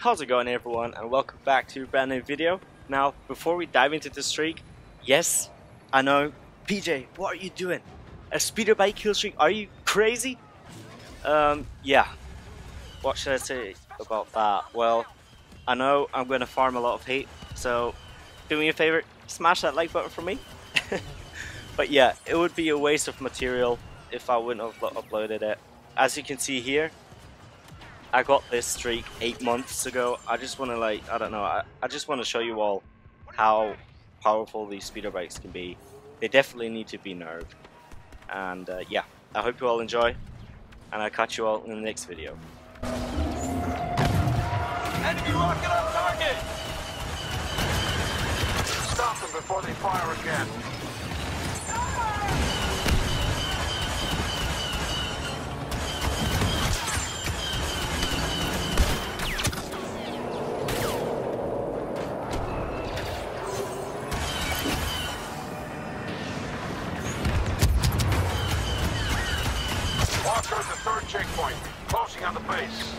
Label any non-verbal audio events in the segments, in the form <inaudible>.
How's it going everyone and welcome back to a brand new video. Now before we dive into the streak, yes, I know, PJ, what are you doing? A speeder bike kill streak? Are you crazy? Um, yeah. What should I say about that? Well, I know I'm going to farm a lot of hate, so do me a favor, smash that like button for me. <laughs> but yeah, it would be a waste of material if I wouldn't have uploaded it. As you can see here, I got this streak eight months ago. I just want to like, I don't know, I, I just want to show you all how powerful these speeder bikes can be. They definitely need to be nerfed. And uh, yeah, I hope you all enjoy, and I'll catch you all in the next video. Enemy rocket on target! Stop them before they fire again. Checkpoint, closing on the base.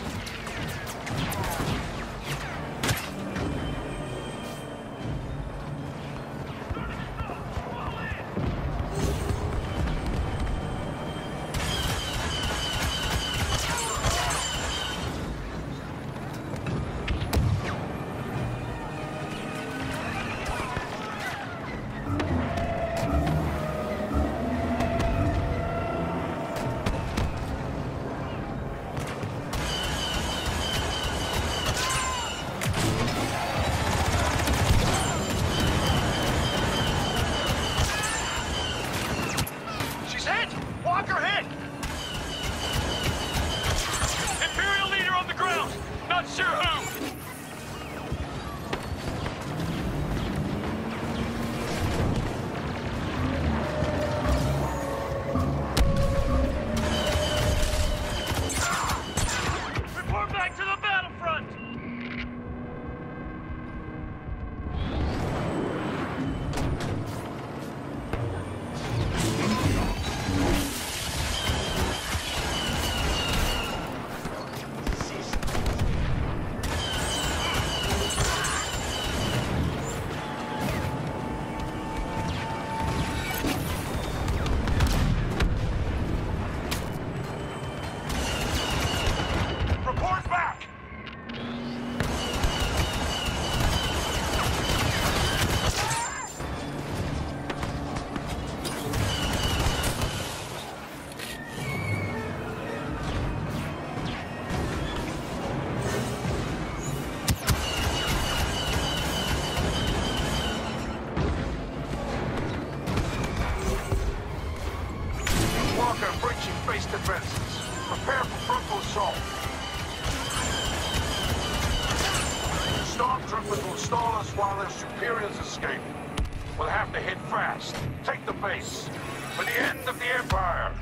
Base defenses. Prepare for frontal assault. Stormtroopers will stall us while their superiors escape. We'll have to hit fast. Take the base. For the end of the Empire.